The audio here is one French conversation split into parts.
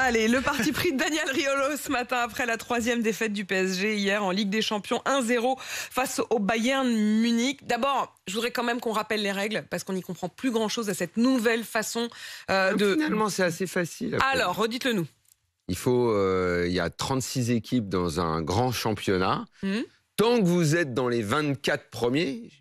Allez, le parti pris de Daniel Riolo ce matin après la troisième défaite du PSG hier en Ligue des Champions 1-0 face au Bayern Munich. D'abord, je voudrais quand même qu'on rappelle les règles parce qu'on n'y comprend plus grand-chose à cette nouvelle façon euh, de... Finalement, c'est assez facile. après. Alors, redites-le nous. Il faut, euh, il y a 36 équipes dans un grand championnat. Mhm. Tant que vous êtes dans les 24 premiers,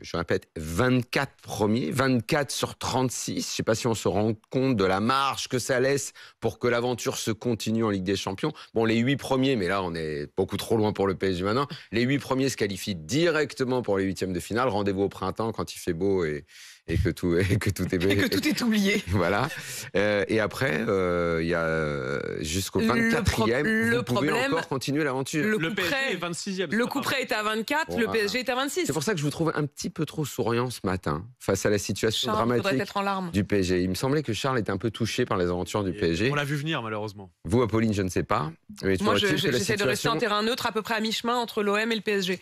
je, répète, 24 premiers, 24 sur 36, je ne sais pas si on se rend compte de la marge que ça laisse pour que l'aventure se continue en Ligue des Champions. Bon, les 8 premiers, mais là on est beaucoup trop loin pour le PSG maintenant, les 8 premiers se qualifient directement pour les huitièmes de finale. Rendez-vous au printemps quand il fait beau et, et que, tout, et que tout est Et que tout est oublié. voilà. Euh, et après, euh, il y a euh, jusqu'au Le 24e, pro- le vous pouvez problème- encore continuer l'aventure. Le, Le coup PSG près, est 26e. le coup près est à 24, le. PSG est à 26. C'est pour ça que je vous trouve un petit peu trop souriant ce matin face à la situation Charles dramatique être en larmes. du PSG. Il me semblait que Charles était un peu touché par les aventures du PSG. On l'a vu venir, malheureusement. Vous, Apolline, je ne sais pas. Mais Moi, toujours je- j'essaie de rester en terrain neutre à peu près à mi-chemin entre l'OM et le PSG.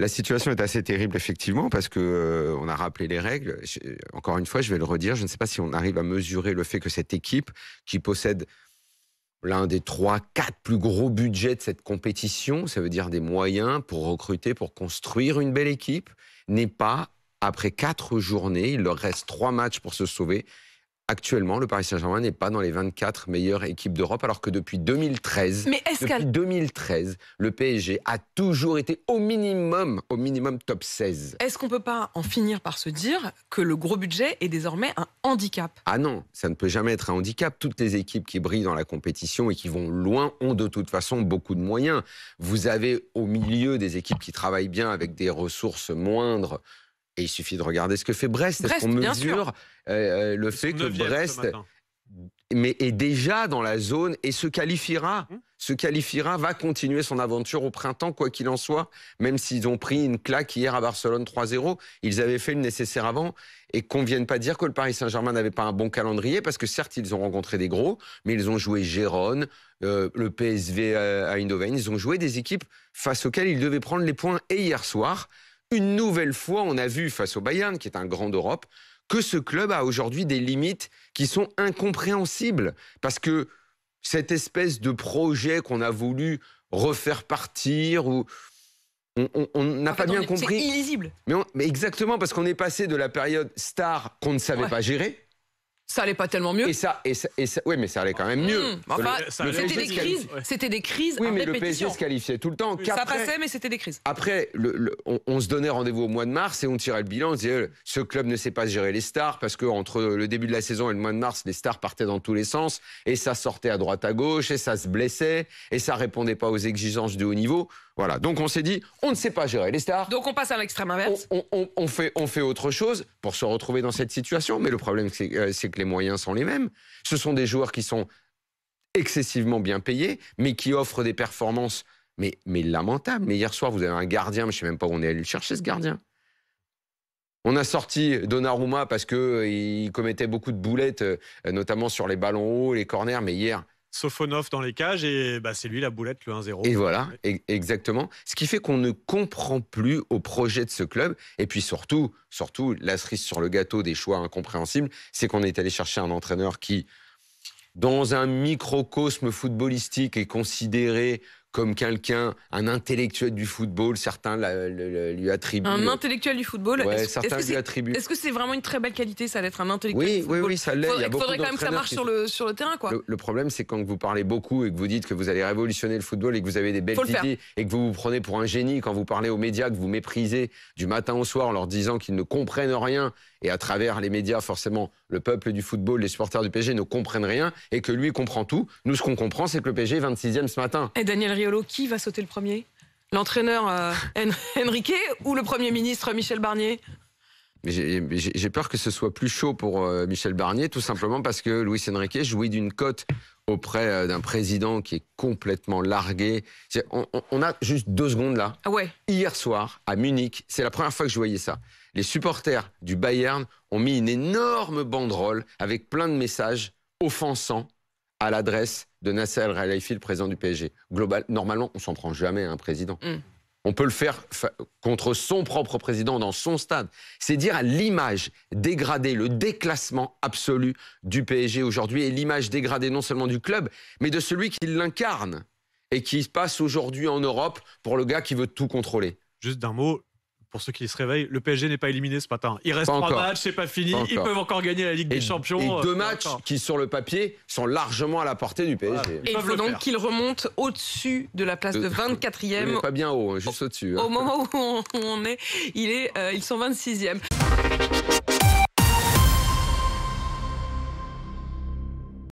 La situation est assez terrible, effectivement, parce que euh, on a rappelé les règles. Encore une fois, je vais le redire, je ne sais pas si on arrive à mesurer le fait que cette équipe, qui possède l'un des trois, quatre plus gros budgets de cette compétition, ça veut dire des moyens pour recruter, pour construire une belle équipe, n'est pas, après quatre journées, il leur reste trois matchs pour se sauver. Actuellement, le Paris Saint-Germain n'est pas dans les 24 meilleures équipes d'Europe, alors que depuis 2013, Mais est-ce qu'à depuis 2013, le PSG a toujours été au minimum, au minimum top 16. Est-ce qu'on peut pas en finir par se dire que le gros budget est désormais un handicap? Ah non, ça ne peut jamais être un handicap. Toutes les équipes qui brillent dans la compétition et qui vont loin ont de toute façon beaucoup de moyens. Vous avez au milieu des équipes qui travaillent bien avec des ressources moindres. Et il suffit de regarder ce que fait Brest. Est-ce Brest, qu'on bien mesure euh, euh, le fait que Brest mais est déjà dans la zone et se qualifiera. Mmh. Se qualifiera, va continuer son aventure au printemps, quoi qu'il en soit, même s'ils ont pris une claque hier à Barcelone 3-0. Ils avaient fait le nécessaire avant. Et qu'on vienne pas dire que le Paris Saint-Germain n'avait pas un bon calendrier, parce que certes, ils ont rencontré des gros, mais ils ont joué Gérone, euh, le PSV à Eindhoven. Ils ont joué des équipes face auxquelles ils devaient prendre les points. Et hier soir, une nouvelle fois, on a vu face au Bayern, qui est un grand d'Europe, que ce club a aujourd'hui des limites qui sont incompréhensibles. Parce que cette espèce de projet qu'on a voulu refaire partir, ou on- n'a pas fait, bien est- compris. C'est illisible. Mais, on- mais exactement, parce qu'on est passé de la période star qu'on ne savait Ouais. pas gérer, Ça allait pas tellement mieux. et ça, et ça, et ça- oui, mais ça allait quand même mieux. Mmh. Enfin, c'était des se crises. C'était des crises Oui, mais le PSG se qualifiait tout le temps. Ça passait, mais c'était des crises. Après, le- le- on, on se donnait rendez-vous au mois de mars et on tirait le bilan. On disait, euh, ce club ne sait pas gérer les stars parce que entre le début de la saison et le mois de mars, les stars partaient dans tous les sens et ça sortait à droite à gauche et ça se blessait et ça répondait pas aux exigences du haut niveau. Voilà. Donc on s'est dit, on ne sait pas gérer les stars. Donc on passe à l'extrême inverse. on- on- on fait, on fait autre chose pour se retrouver dans cette situation. Mais le problème, c'est euh, c'est que les moyens sont les mêmes. Ce sont des joueurs qui sont excessivement bien payés, mais qui offrent des performances mais, mais lamentables. Mais hier soir, vous avez un gardien, mais je ne sais même pas où on est allé le chercher, ce gardien. On a sorti Donnarumma parce qu'il commettait beaucoup de boulettes, euh, notamment sur les ballons hauts, les corners. Mais hier, Sofonov dans les cages et bah, c'est lui la boulette, le 1-0. Et voilà, e- exactement. Ce qui fait qu'on ne comprend plus au projet de ce club. Et puis surtout, surtout, la cerise sur le gâteau des choix incompréhensibles, c'est qu'on est allé chercher un entraîneur qui, dans un microcosme footballistique, est considéré comme quelqu'un, un intellectuel du football. Certains la- le- le- lui attribuent. Un intellectuel du football. Ouais, certains que lui attribuent. Est-ce que c'est vraiment une très belle qualité, ça, d'être un intellectuel Oui, du oui, football? oui, ça l'est. Il Faudrait, quand même que ça marche sur le, sur le terrain, quoi. Le, le problème, c'est quand vous parlez beaucoup et que vous dites que vous allez révolutionner le football et que vous avez des belles idées et que vous vous prenez pour un génie quand vous parlez aux médias, que vous méprisez du matin au soir en leur disant qu'ils ne comprennent rien et à travers les médias, forcément, le peuple du football, les supporters du PSG ne comprennent rien et que lui comprend tout. Nous, ce qu'on comprend, c'est que le PSG est 26e ce matin. Et Daniel Qui va sauter le premier? L'entraîneur euh, En- Enrique ou le Premier ministre Michel Barnier? J'ai- peur que ce soit plus chaud pour euh, Michel Barnier, tout simplement parce que Luis Enrique jouit d'une cote auprès euh, d'un président qui est complètement largué. On, on- on a juste deux secondes là. Ah ouais. hier soir à Munich, c'est la première fois que je voyais ça. Les supporters du Bayern ont mis une énorme banderole avec plein de messages offensants à l'adresse de Nasser El Khelaifi, le président du PSG. Global, normalement, on s'en prend jamais à un président. Mm. on peut le faire contre son propre président dans son stade. C'est dire à l'image dégradée, le déclassement absolu du PSG aujourd'hui et l'image dégradée non seulement du club, mais de celui qui l'incarne et qui se passe aujourd'hui en Europe pour le gars qui veut tout contrôler. Juste d'un mot, pour ceux qui se réveillent, le PSG n'est pas éliminé ce matin. Il reste trois matchs, c'est pas fini. Ils peuvent encore gagner la Ligue des Champions. Et deux euh, matchs qui, sur le papier, sont largement à la portée du PSG. Et il faut donc qu'il remonte au-dessus de la place de 24e. pas bien haut, hein, juste au-dessus. Hein. Au moment où on est, il est, euh, ils sont 26e.